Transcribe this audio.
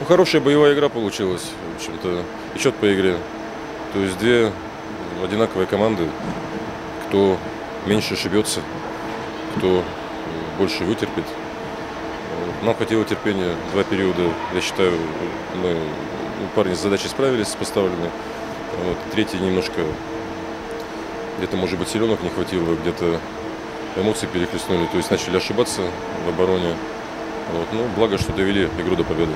Ну, хорошая боевая игра получилась, в общем-то, и счет по игре. То есть две одинаковые команды, кто меньше ошибется, кто э, больше вытерпит. Нам хватило терпения два периода. Я считаю, мы ну, парни с задачей справились с поставленной. Вот. Третий немножко где-то, может быть, силенок не хватило, где-то эмоции перехлестнули. То есть начали ошибаться в обороне. Вот. Ну, благо, что довели игру до победы.